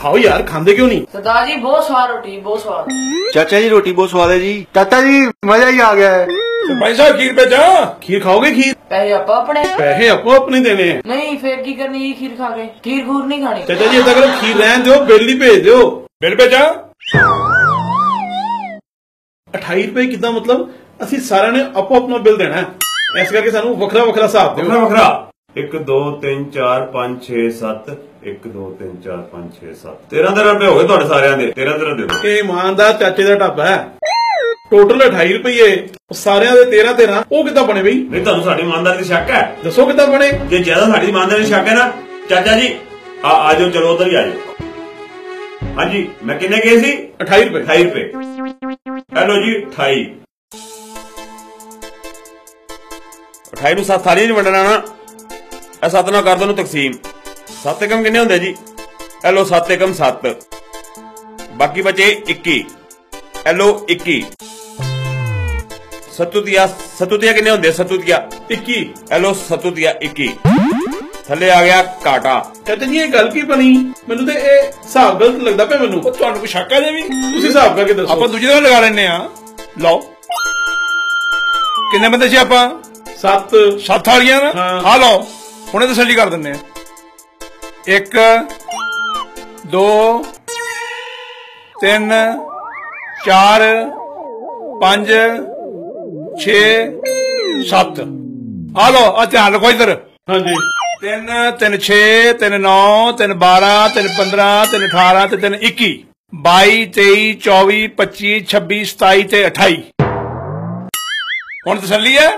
ਖਾਓ ਯਾਰ ਖਾਂਦੇ ਕਿਉਂ ਨਹੀਂ? ਸਰਦਾਰ ਜੀ ਬਹੁਤ ਸਵਾਦ ਰੋਟੀ ਬਹੁਤ ਸਵਾਦ। ਚਾਚਾ ਜੀ ਰੋਟੀ ਬਹੁਤ ਸਵਾਦ ਹੈ ਜੀ। ਚਾਚਾ ਜੀ ਮਜ਼ਾ ਹੀ ਆ ਗਿਆ ਹੈ। ਭਾਈ ਸਾਹਿਬ ਖੀਰ ਭੇਜਾਂ ਖੀਰ ਖਾਓਗੇ ਖੀਰ? ਪੈਸੇ ਆਪਾਂ ਆਪਣੇ। ਪੈਸੇ ਆਪੋ ਆਪਣੇ ਦੇਣੇ ਨਹੀਂ ਫੇਰ ਕੀ ਕਰਨੀ ਜੀ ਖੀਰ ਖਾ ਕੇ? ਖੀਰ ਖੂਰ ਨਹੀਂ ਖਾਣੀ। ਚਾਚਾ ਜੀ ਕਰੋ ਖੀਰ ਰਹਿਣ ਦਿਓ ਬਿੱਲ ਹੀ ਭੇਜ ਦਿਓ। ਬਿੱਲ ਭੇਜਾਂ? 28 ਰੁਪਏ ਕਿਦਾਂ ਮਤਲਬ? ਅਸੀਂ ਸਾਰਿਆਂ ਨੇ ਆਪੋ ਆਪਣਾ ਬਿੱਲ ਦੇਣਾ ਹੈ। ਇਸ ਕਰਕੇ ਸਾਨੂੰ ਵੱਖਰਾ ਵੱਖਰਾ ਹਿਸਾਬ ਦਿਓ। ਵੱਖਰਾ ਵੱਖਰਾ 1 2 3 4 5 6 7 1 2 3 4 5 6 7 13 13 ਰੁਪਏ ਹੋ ਗਏ ਤੁਹਾਡੇ ਸਾਰਿਆਂ ਦੇ। 13 13 ਦੇ ਦਿਓ ਇਹ ਇਮਾਨਦਾਰ ਚਾਚੇ ਦਾ ਢਾਬਾ ਹੈ। ਟੋਟਲ 28 ਰੁਪਏ ਉਹ ਸਾਰਿਆਂ ਦੇ 13 13 ਉਹ ਕਿੱਦਾਂ ਬਣੇ ਬਈ? ਨਹੀਂ ਤੁਹਾਨੂੰ ਸਾਡੀ ਇਮਾਨਦਾਰੀ ਦੀ ਸ਼ੱਕ ਹੈ? ਦੱਸੋ ਕਿੱਦਾਂ ਬਣੇ? ਜੇ ਜ਼ਿਆਦਾ ਸਾਡੀ ਇਮਾਨਦਾਰੀ ਦੀ ਸ਼ੱਕ ਹੈ ਨਾ ਚਾਚਾ ਜੀ ਆ ਆ ਜਾਓ ਚਲੋ ਉਧਰ ਹੀ ਆ ਜਾਓ। ਹਾਂਜੀ ਮੈਂ ਕਿੰਨੇ ਗਏ ਸੀ? 28 ਰੁਪਏ। 28 ਰੁਪਏ। ਹੈਲੋ ਜੀ 28 28 ਨੂੰ ਸੱਤ ਥਾਲੀਆਂ 'ਚ ਵੰਡਣਾ ਨਾ। ਇਹ ਸੱਤ ਨਾਲ ਕਰ ਦੋ ਨੂੰ ਤਕਸੀਮ। ਸੱਤ ਏਕਮ ਕਿੰਨੇ ਹੁੰਦੇ ਜੀ? ਹੈਲੋ ਸੱਤ ਏਕਮ 7 ਬਾਕੀ ਬਚੇ 21 ਹੈਲੋ 21 ਸਤੁਤੀਆ ਸਤੁਤੀਆ ਕਿੰਨੇ ਹੁੰਦੇ? ਸਤੁਤੀਆ 21 ਹੈਲੋ ਸਤੁਤੀਆ 21 ਥੱਲੇ ਆ ਗਿਆ ਕਾਟਾ। ਚਾਚਾ ਜੀ ਇਹ ਗੱਲ ਕੀ ਬਣੀ? ਮੈਨੂੰ ਤੇ ਇਹ ਹਿਸਾਬ ਗਲਤ ਲੱਗਦਾ ਪਿਆ ਮੈਨੂੰ। ਤੁਹਾਨੂੰ ਕੋਈ ਸ਼ੱਕ ਹੈ ਜੇ ਵੀ? ਤੁਸੀਂ ਹਿਸਾਬ ਕਰਕੇ ਦੱਸੋ। ਆਪਾਂ ਦੂਜੇ ਦਿਨ ਲਗਾ ਲੈਨੇ ਆ ਲਓ। ਕਿੰਨੇ ਬੰਦੇ ਸੀ ਆਪਾਂ? 7 ਸੱਤ ਵਾਲੀਆਂ ਨਾ? ਹਾਂ। ਆ ਲਓ। ਹੁਣੇ ਤਸੱਲੀ ਕਰ ਦਿੰਨੇ ਆ। ਇੱਕ ਦੋ ਤਿੰਨ ਚਾਰ ਪੰਜ 6 7 ਆ ਲਓ ਆ ਧਿਆਨ ਰੱਖੋ ਇੱਧਰ। ਹਾਂਜੀ। ਤਿੰਨ ਤਿੰਨ 6 ਤਿੰਨ 9 ਤਿੰਨ 12 ਤਿੰਨ 15 ਤਿੰਨ 18 ਤੇ ਤਿੰਨ 21 22 23 24 25 26 27 ਤੇ 28 ਹੁਣ ਤਸੱਲੀ ਹੈ?